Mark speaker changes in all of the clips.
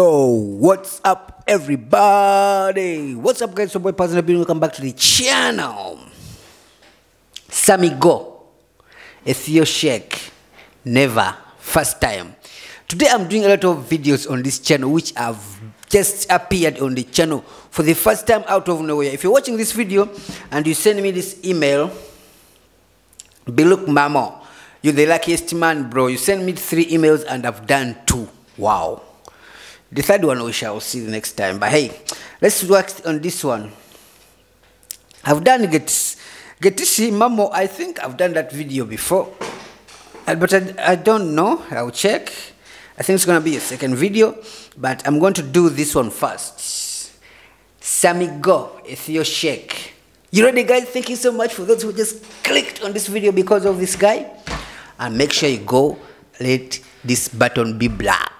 Speaker 1: Yo, what's up, everybody? What's up, guys? Your boy Pazina Bin. Welcome back to the channel. Sami Go, Ethio Shake, never, first time. Today, I'm doing a lot of videos on this channel, which have just appeared on the channel for the first time out of nowhere. If you're watching this video and you send me this email, Biluk Mamo, you're the luckiest man, bro. You send me three emails and I've done two. Wow. The third one we shall see the next time. But hey, let's work on this one. I've done get get to Mamo. I think I've done that video before, Uh, but I, I don't know. I'll check. I think it's gonna be a second video, but I'm going to do this one first. Sami Go, Ethio Shake. You ready, guys? Thank you so much for those who just clicked on this video because of this guy. And make sure you go let this button be black.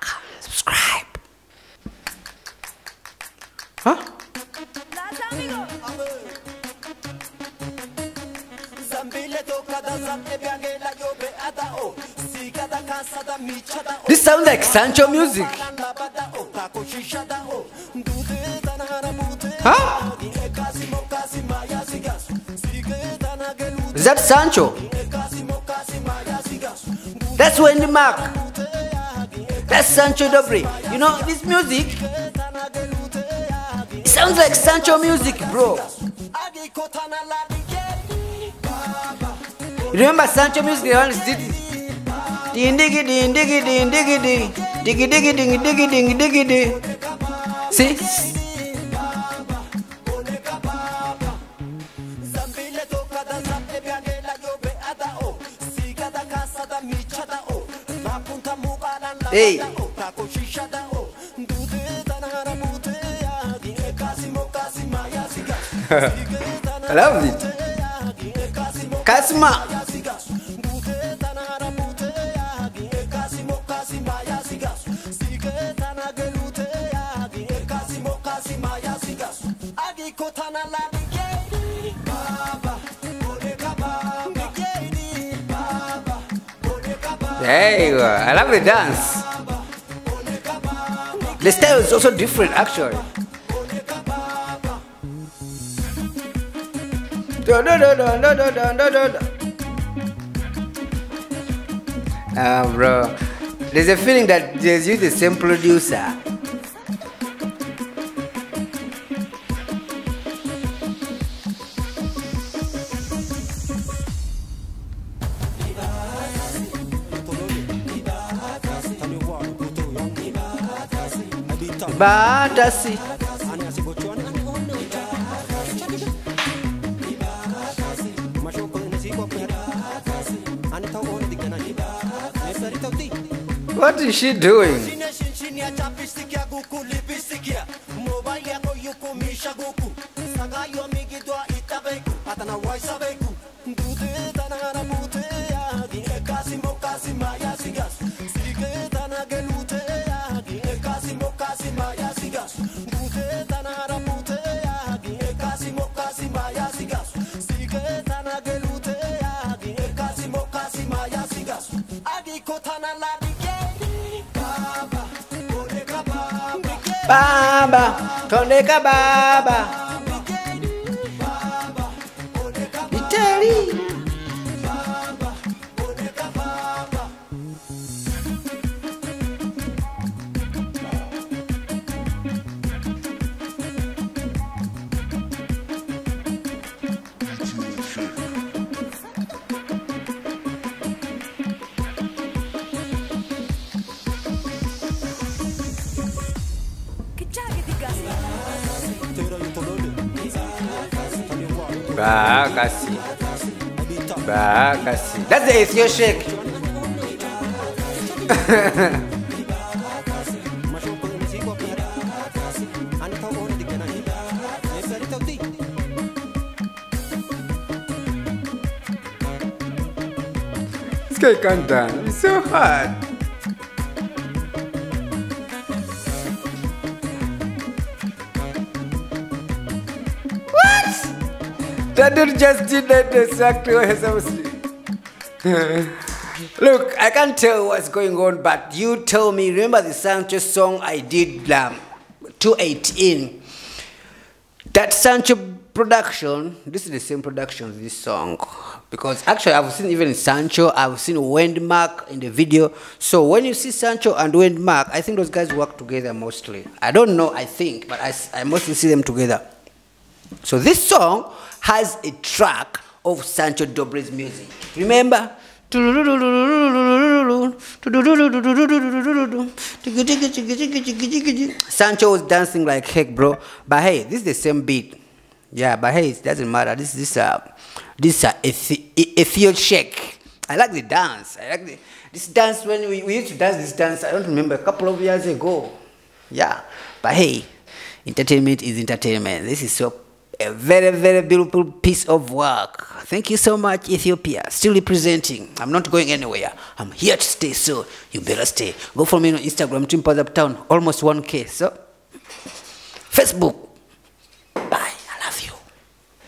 Speaker 1: This sounds like Sancho music. Huh? Is that Sancho? That's Wendmark. That's Sancho Dobre. You know, this music, it sounds like Sancho music, bro. Remember Sancho music? The one is did diggy diggy diggy diggy diggy diggy diggy. See? Hey. I love it. Kasma. There you. I love the dance. The style is also different, actually. Bro. There's a feeling that there's you the same producer. Batasi. What is she doing? Baba, tondeka baba. Bakasi. Bakasi. That's the Ethio shake. this guy can't dance. It's so hard. Dude just did that exactly what was Look, I can't tell what's going on, but you tell me. Remember the Sancho song I did um, 218? That Sancho production, this is the same production this song. Because actually, I've seen even Sancho, I've seen Wendmark in the video. So when you see Sancho and Wendmark, I think those guys work together mostly. I don't know, I think, but I, I mostly see them together. So this song has a track of Sancho Dobre's music. Remember? Sancho was dancing like heck, bro. But hey, this is the same beat. Yeah, but hey, it doesn't matter. This this uh this uh Ethiopia shake. I like the dance. I like the, this dance when we, we used to dance this dance. I don't remember a couple of years ago. Yeah, but hey, entertainment is entertainment. This is so a very, very beautiful piece of work. Thank you so much, Ethiopia. Still representing. I'm not going anywhere. I'm here to stay, so you better stay. Go follow me on Instagram, Team Town, almost 1K. So, Facebook,